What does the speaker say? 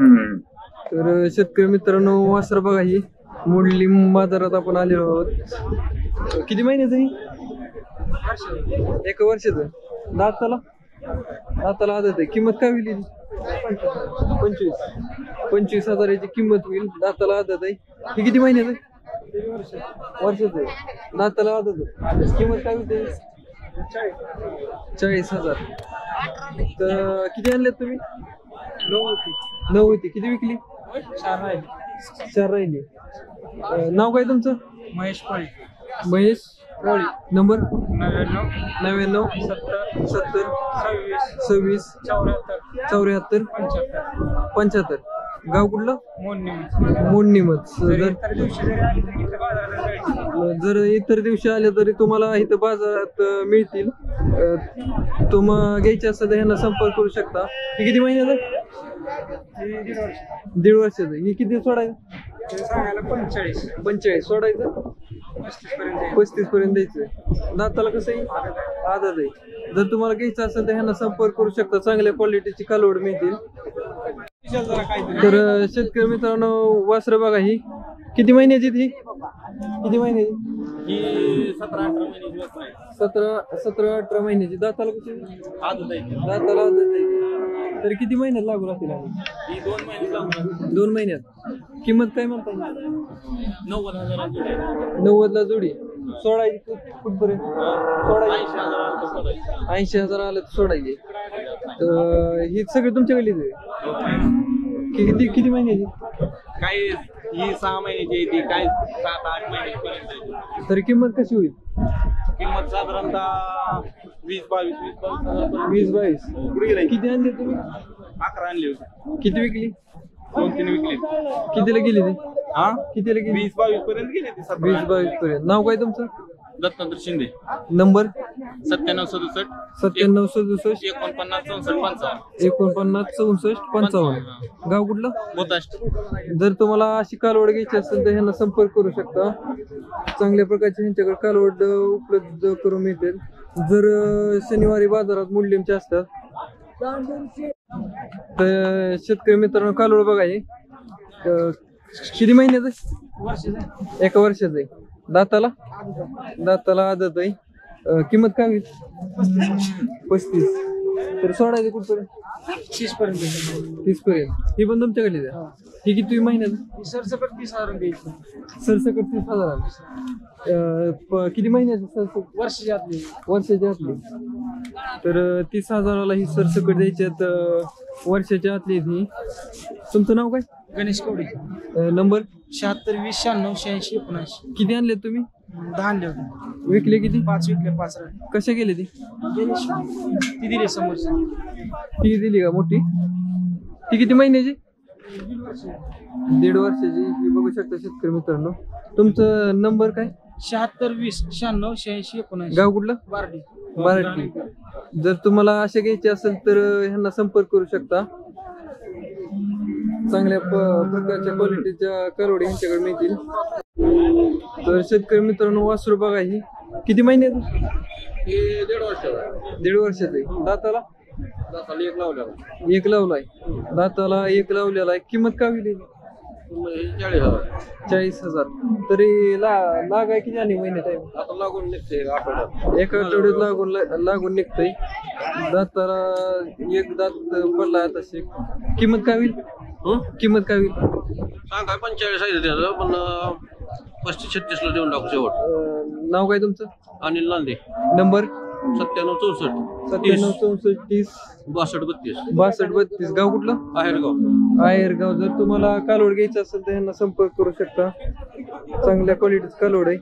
हम्म. तर शेतकरी मित्रांनो वासर बघा ही. मोडली बाजारात आपण आलेलो आहोत. किती महिन्याचं ही एका वर्षाचं. दाताला? दाताला आदत आहे. किंमत काय होईल हिची? पंचवीस. पंचवीस हजाराची किंमत होईल. दाताला आदत आहे. ही किती महिन्याचं आहे? वर्षाचं आहे. दाताला आदत आहे. किंमत काय होते चाळीस हजार. तर किती आणलेत तुम्ही? नऊ होती. नऊ होती. किती विकली? चार राहिले. चार राहिली अं, नाव काय तुमचं? महेश पाळी. महेश कोळी नंबर नव्याण्णव. नव्याण्णव. सत्तर. सत्तर. सव्वीस. सव्वीस. चौऱ्याहत्तर. चौऱ्याहत्तर. पंच्याहत्तर. पंच्याहत्तर. गाव कुठलं? मोडणी मोडणीमत जर दिवशी जरी आली तरी इथं बाजाराला जायचं. जर इतर दिवशी आले तरी तुम्हाला इथं बाजारात मिळतील. अं, तुम्हा घ्यायचे असेल तर ह्यांना संपर्क करू शकता. हे किती महिन्याचं दीड वर्ष दीड वर्षाचं हे किती सोडायचं? पंचेचाळीस. पंचेचाळीस सोडायचं? पस्तीस पर्यंत द्यायचं. दाताला कसं आहे? आदत आहे. जर तुम्हाला घ्यायचं असेल तर ह्यांना संपर्क करू शकता. चांगल्या क्वालिटीची कालवड मिळतील. तर शेतकरी मित्रांनो वासरं बघा ही. किती महिन्याची ती किती महिन्याची ही सतरा अठरा महिन्याची वस्तू आहे सतरा सतरा अठरा महिन्याची. दाताला आजच आहे. दाताला आहे. तर किती महिन्यात लागू राहतील आणि? ही दोन महिने लागून दोन महिन्यात. किंमत काय म्हणता नव्वद हजाराची आहे. नव्वदला जोडी सोडायची कुठ- कुठपर्यंत? सोडायची. ऐंशी हजार आलं तर सोडायचे. तर ही सगळी आहे? किती किती महिन्याची काही ही सहा महिन्याची आहे ती काय सात आठ महिन्यापर्यंत आहे. तरी किंमत कशी होईल? किंमत साधारणतः वीस बावीस वीस बावीस हजारपर्यंत वीस बावीस. किती आणले तुम्ही? अकरा आणली होती. किती विकली? दोन तीन विकली. कितीला गेली ती? हा? कितीला गेली? वीस बावीस पर्यंत गेली ती सतरा. वीस बावीस पर्यंत. नाव काय तुमचं? दत्तात्रय शिंदे. नंबर? सत्त्याण्णव सदुसष्ट. सत्त्याण्णव सदुसष्ट. एकोणपन्नास चौसष्ट पंचावन्न. एकोणपन्नास चौसष्ट पंचावन्न. गाव कुठलं? बोताष्ट. जर तुम्हाला अशी कालवड घ्यायची असेल तर ह्यांना संपर्क करू शकता. चांगल्या प्रकारचे ह्यांच्याकडे कालवड उपलब्ध करून मिळतील. जर शनिवारी बाजारात मूल्यमचे असतात तर शेतकरी मित्रांनो कालवड बघा हे. अं, किती महिन्याचं आहे? एका वर्षाचं आहे. दाताला? दाताला आदत आहे. अं, किंमत काय होईल? पस्तीस. तर सोडायचं कुठपर्यंत? तीस पर्यंत तीस पर्यंत ही पण तुमच्याकडली आहे? ही किती महिन्यात सरसकट तीस हजार द्यायची सरसकट तीस हजार. अं, प- किती महिन्याचं सरसकट? वर्षाची आतली. वर्षाच्या आतली. तर अं, तीस हजाराला ही सरसकट द्यायच्यात अं, वर्षाच्या आतली आहेत ही. तुमचं नाव काय? गणेश कवडे. नंबर शहात्तर वीस शहाण्णव शहाऐंशी एकोणऐंशी. किती आणले तुम्ही? दहा आणले होते. विकले किती? पाच विकले पाच राहिले. कशा गेले ती? शंभर. ती दिली समोरची. ती दिली का मोठी? ती किती महिन्याची? दीड वर्षाची. ही बघू शकता शेतकरी मित्रांनो. तुमचं नंबर काय? शहात्तर वीस शहाण्णव शहाऐंशी एकोणऐंशी. गाव कुठलं? बारडी. मराठी जर तुम्हाला असे घ्यायचे असेल तर ह्यांना संपर्क करू शकता. चांगल्या प्रकारच्या क्वालिटीच्या करवडे ह्यांच्याकडे मिळतील. तर शेतकरी मित्रांनो वासरू बघा ही. किती महिन्यात हे दीड वर्षाचा दीड वर्षाचं आहे. दाताला? दाताला एक लावलेला एक लावलाय. दाताला एक लावलेला आहे. किंमत काय होईल? चाळीस हजार. चाळीस हजार. तरी ला लागाय किती आणि महिने टाइम आता लागून निघते आठवड्यात. एका आठवड्यात लागून लागून निघतंय. दाताला एक दात पडला आता शेक. किंमत काय होईल? किंमत काय होईल? सांगा पंचेचाळीस आहे त्याचं पण अं, पस्तीस छत्तीसला देऊन टाकू शेवट. अं, नाव काय तुमचं? अनिल नांदे नंबर? सत्त्याण्णव चौसष्ट. सत्त्याण्णव चौसष्ट तीस. बासष्ट बत्तीस. बासष्ट बत्तीस. गाव कुठलं? आहेरगाव. आहेरगाव. जर तुम्हाला कालवड घ्यायचं असेल तर यांना संपर्क करू शकता. चांगल्या क्वालिटीचं कालवड आहे.